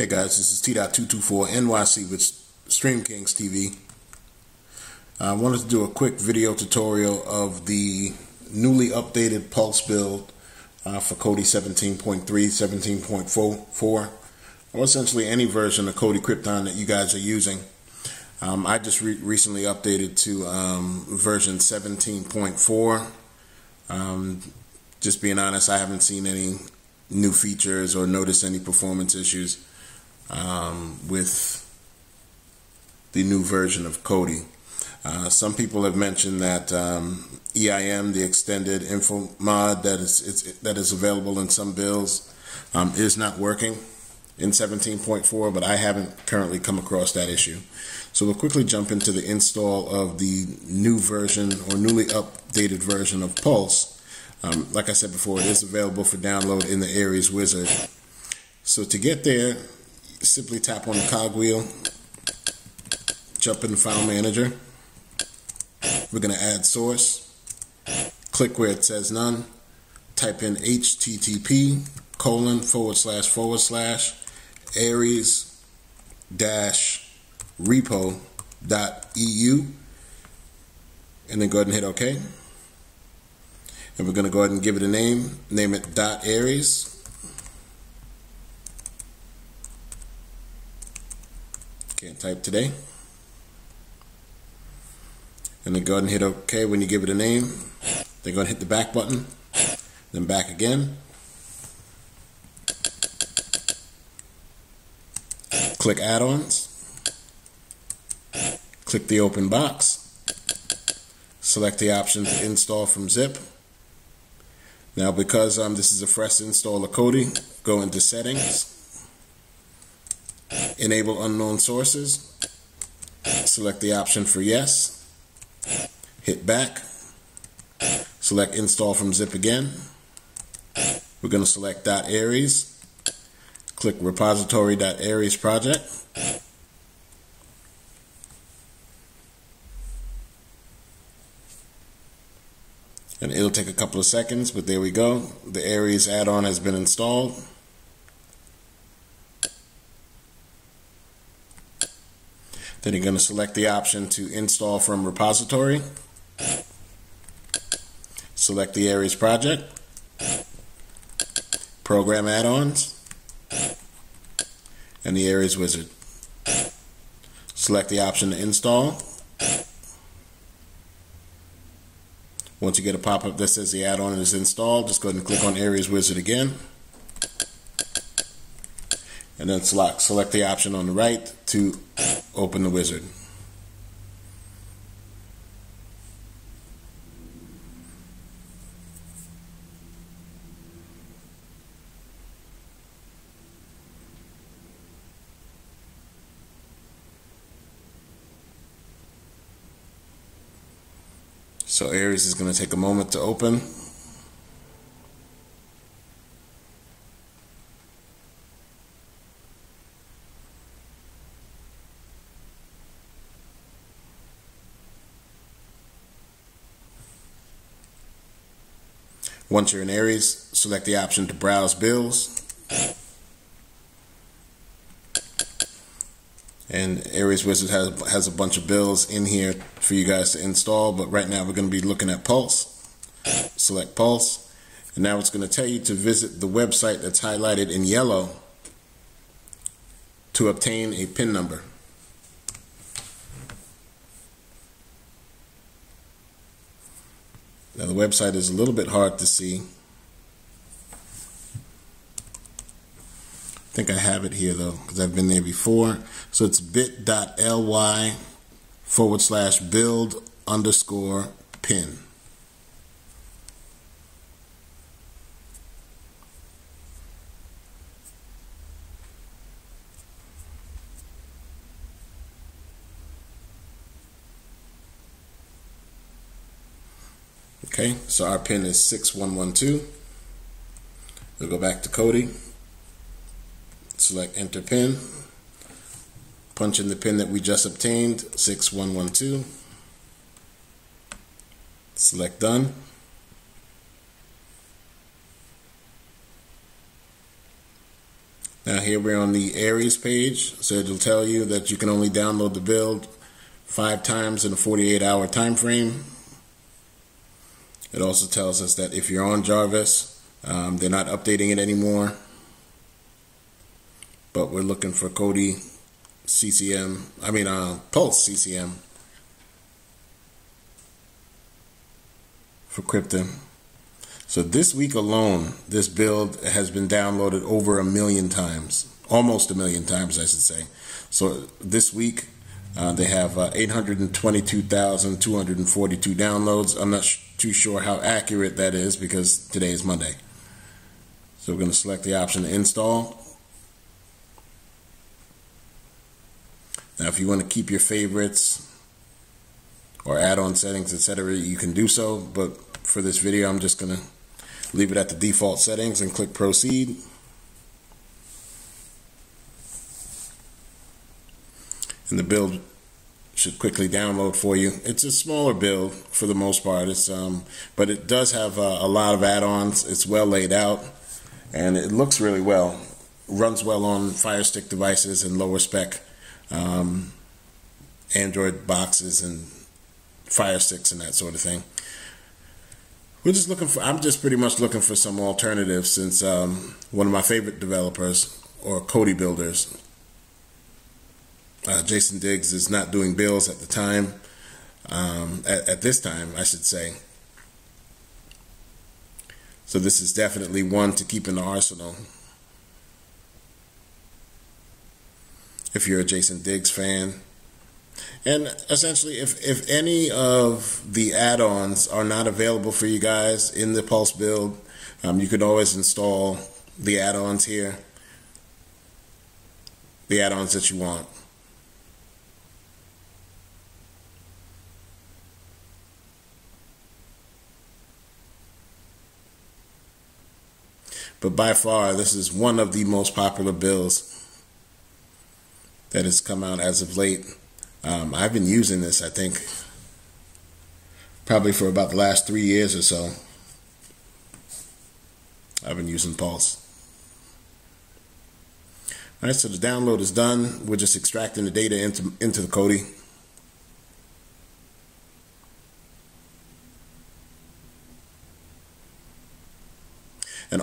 Hey guys, this is T.224 NYC with Stream Kings TV. I wanted to do a quick video tutorial of the newly updated Pulse build uh, for Kodi 17.3, 17.4, or essentially any version of Kodi Krypton that you guys are using. Um, I just re recently updated to um, version 17.4. Um, just being honest, I haven't seen any new features or noticed any performance issues um, with the new version of Kodi. Uh, some people have mentioned that um, EIM, the extended info mod that is that is available in some builds, um, is not working in 17.4, but I haven't currently come across that issue. So we'll quickly jump into the install of the new version or newly updated version of Pulse. Um, like I said before, it is available for download in the Ares wizard. So to get there, simply tap on the cogwheel, jump in the file manager. We're going to add source. Click where it says none. Type in http colon forward slash forward slash ares dash repo dot eu and then go ahead and hit OK. And we're going to go ahead and give it a name. Name it dot ares Okay, type today. And then go ahead and hit OK when you give it a name. Then go ahead and hit the back button. Then back again. Click add-ons. Click the open box. Select the option to install from zip. Now because um, this is a fresh install of Kodi, go into settings Enable unknown sources. Select the option for yes. Hit back. Select install from zip again. We're going to select .ares. Click repository.ares project. And it'll take a couple of seconds, but there we go. The Ares add-on has been installed. Then you're going to select the option to install from repository. Select the Ares project. Program add-ons. And the Ares wizard. Select the option to install. Once you get a pop-up that says the add-on is installed, just go ahead and click on Ares Wizard again and then select, select the option on the right to open the wizard. So Ares is going to take a moment to open. Once you're in Ares, select the option to browse bills. And Ares Wizard has, has a bunch of bills in here for you guys to install, but right now we're going to be looking at Pulse. Select Pulse. And now it's going to tell you to visit the website that's highlighted in yellow to obtain a PIN number. Now the website is a little bit hard to see. I think I have it here though, because I've been there before. So it's bit.ly forward slash build underscore pin. Okay, so our pin is 6112. We'll go back to Kodi. select enter pin, punch in the pin that we just obtained, 6112. Select done. Now here we're on the Ares page, so it'll tell you that you can only download the build five times in a 48 hour time frame. It also tells us that if you're on Jarvis, um, they're not updating it anymore. But we're looking for Kodi CCM, I mean uh, Pulse CCM for Krypton. So this week alone, this build has been downloaded over a million times, almost a million times, I should say. So this week, uh, they have uh, 822,242 downloads. I'm not sh- too sure how accurate that is because today is Monday. So we're going to select the option to install. Now, if you want to keep your favorites or add-on settings, etc., you can do so. But for this video, I'm just going to leave it at the default settings and click proceed. And the build should quickly download for you. It's a smaller build for the most part. It's um, but it does have a, a lot of add-ons. It's well laid out, and it looks really well. Runs well on Fire Stick devices and lower spec um, Android boxes and Fire Sticks and that sort of thing. We're just looking for. I'm just pretty much looking for some alternatives since um, one of my favorite developers or Kodi builders, uh, Jason Diggs, is not doing bills at the time. Um, at, at this time, I should say. So this is definitely one to keep in the arsenal. If you're a Jason Diggs fan, and essentially, if, if any of the add-ons are not available for you guys in the Pulse build, um, you could always install the add-ons here, the add-ons that you want. But by far, this is one of the most popular bills that has come out as of late. Um, I've been using this, I think, probably for about the last three years or so. I've been using Pulse. All right, so the download is done. We're just extracting the data into, into the Kodi.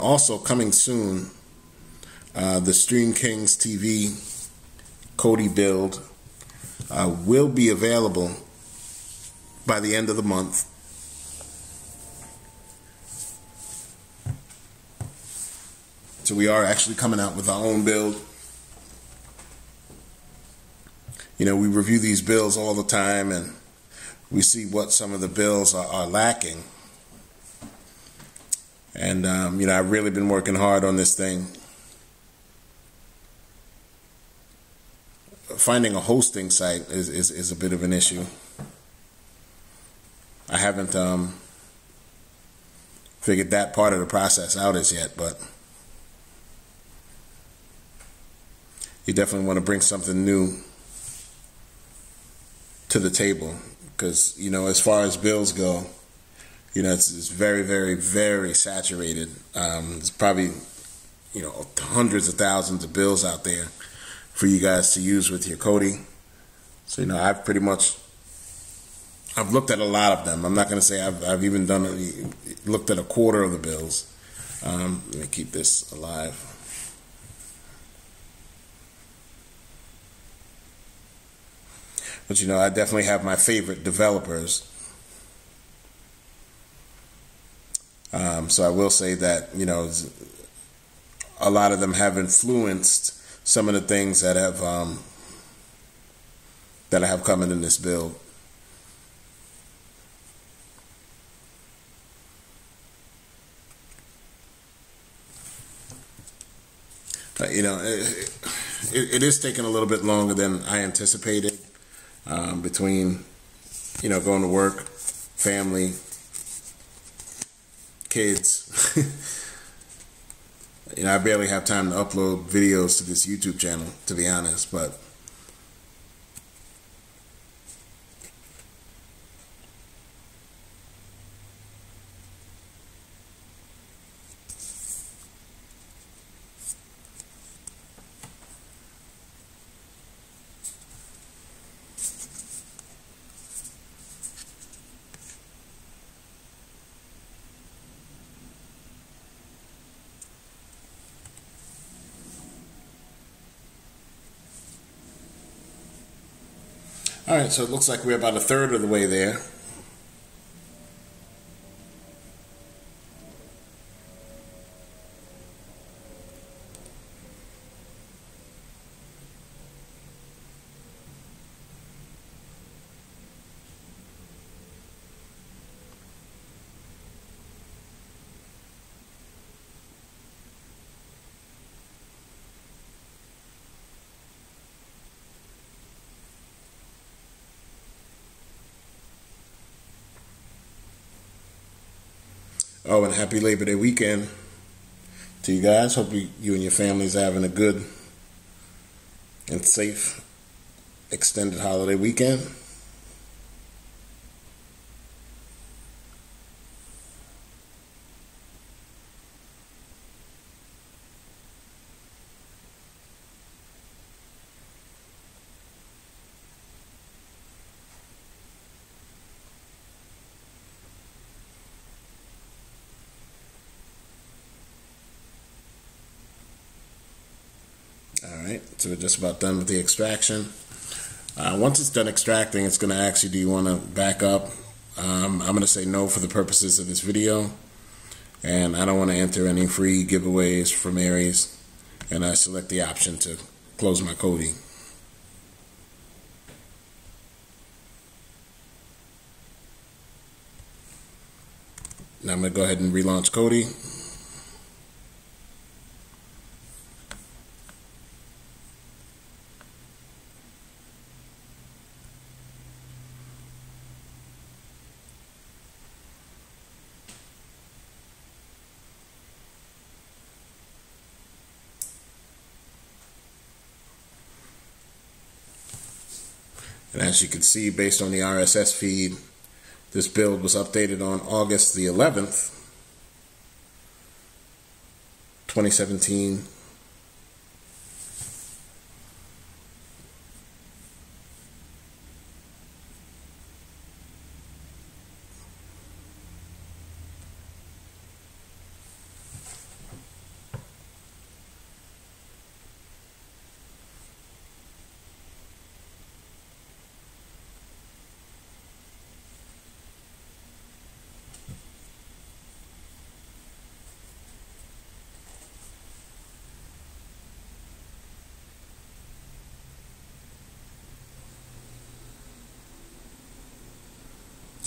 Also coming soon, uh, the Stream Kings TV Kodi build uh, will be available by the end of the month. So we are actually coming out with our own build. You know, we review these bills all the time and we see what some of the bills are, are lacking. And, um, you know, I've really been working hard on this thing. finding a hosting site is, is, is a bit of an issue. I haven't um, figured that part of the process out as yet, but you definitely want to bring something new to the table because you know as far as bills go you know it's, it's very very very saturated um, there's probably you know hundreds of thousands of bills out there for you guys to use with your Kodi. So you know, I've pretty much I've looked at a lot of them. I'm not going to say I've I've even done a, looked at a quarter of the bills. Um, let me keep this alive. But you know, I definitely have my favorite developers. Um, so I will say that you know, a lot of them have influenced some of the things that have um, that I have coming in this build. Uh, you know, it, it, it is taking a little bit longer than I anticipated um, between, you know, going to work, family, kids. you know, I barely have time to upload videos to this YouTube channel, to be honest, but All right, so it looks like we're about a third of the way there. Oh, and happy Labor Day weekend to you guys. Hope you, you and your families are having a good and safe extended holiday weekend. Alright, so we're just about done with the extraction. Uh, once it's done extracting, it's going to ask you, do you want to back up? Um, I'm going to say no for the purposes of this video. And I don't want to enter any free giveaways from Ares. And I select the option to close my Kodi. Now I'm going to go ahead and relaunch Kodi. And as you can see, based on the RSS feed, this build was updated on August the 11th, 2017.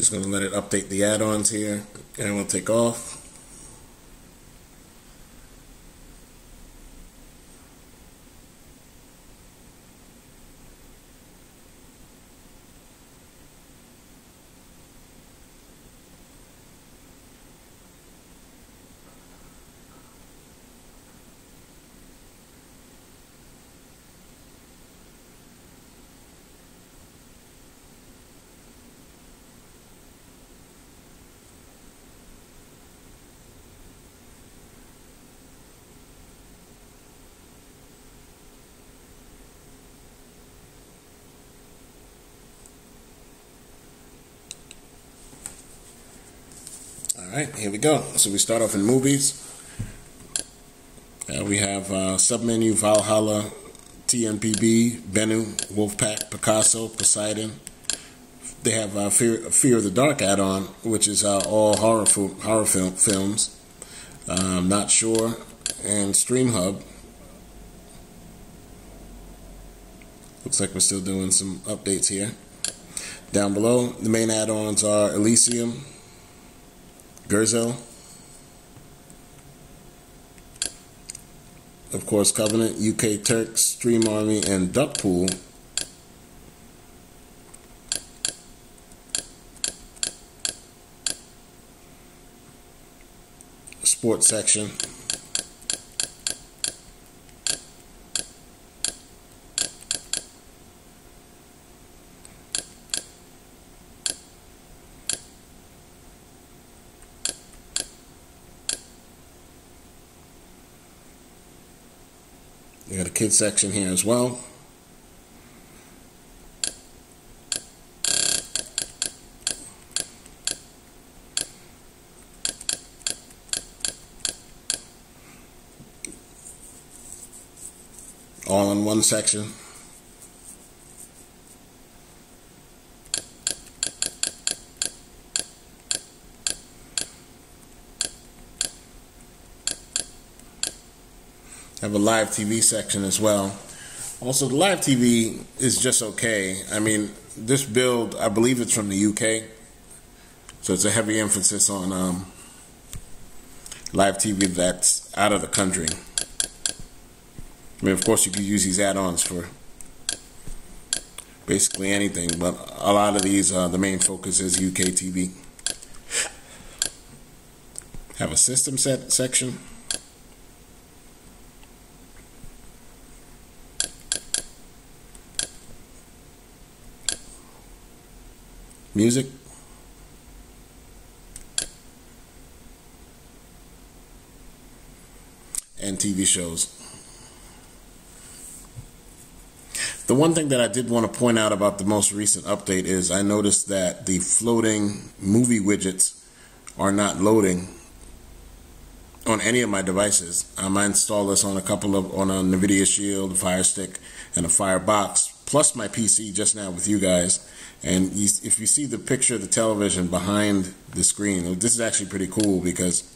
Just going to let it update the add-ons here and we'll take off. All right, here we go. So we start off in movies. Uh, we have uh, submenu Valhalla, TMPB, Bennu, Wolfpack, Picasso, Poseidon. They have uh, Fear, Fear of the Dark add-on, which is uh, all horror horror film films. Um, Not sure, and Stream Hub. Looks like we're still doing some updates here. Down below, the main add-ons are Elysium, Gerzo. Of course, Covenant, UK Turks, Stream Army, and Duckpool. Sports section. You got a kids section here as well. All in one section. Have a live TV section as well. Also, the live TV is just okay. I mean, this build, I believe it's from the UK, so it's a heavy emphasis on um, live TV that's out of the country. I mean, of course, you could use these add-ons for basically anything, but a lot of these, uh, the main focus is UK TV. Have a system set section. Music. And TV shows. The one thing that I did want to point out about the most recent update is I noticed that the floating movie widgets are not loading on any of my devices. Um, I installed this on a couple of on a NVIDIA Shield, Fire Stick, and a Firebox, plus my PC just now with you guys. And you, if you see the picture of the television behind the screen, this is actually pretty cool because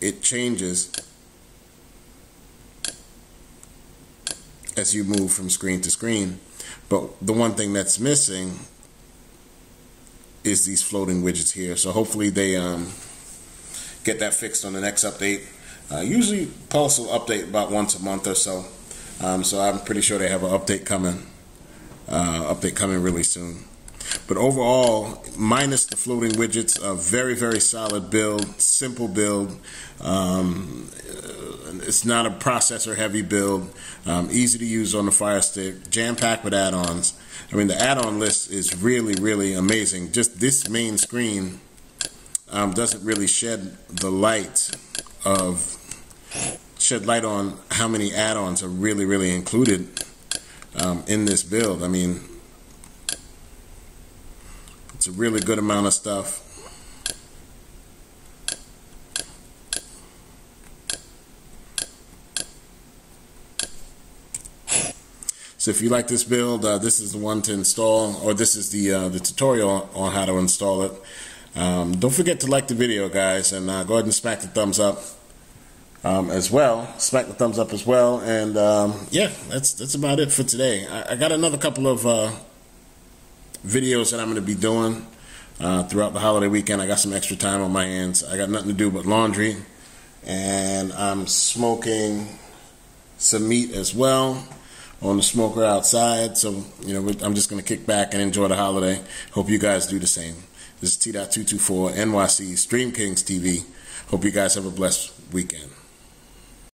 it changes as you move from screen to screen. But the one thing that's missing is these floating widgets here. So hopefully they um, get that fixed on the next update. Uh, usually Pulse will update about once a month or so. Um, so I'm pretty sure they have an update coming. Uh, update coming really soon. But overall, minus the floating widgets, a very, very solid build, simple build. Um, it's not a processor heavy build, um, easy to use on the Fire Stick, jam packed with add ons. I mean, the add on list is really, really amazing. Just this main screen um, doesn't really shed the light of shed light on how many add ons are really, really included um, in this build. I mean, it's a really good amount of stuff. So if you like this build, uh, this is the one to install, or this is the uh, the tutorial on how to install it. Um, don't forget to like the video, guys, and uh, go ahead and smack the thumbs up um, as well. Smack the thumbs up as well, and um, yeah, that's that's about it for today. I, I got another couple of uh, videos that I'm going to be doing uh, throughout the holiday weekend. I got some extra time on my hands. I got nothing to do but laundry, and I'm smoking some meat as well on the smoker outside. So, you know, I'm just going to kick back and enjoy the holiday. Hope you guys do the same. This is T.224 NYC Stream Kings TV. Hope you guys have a blessed weekend.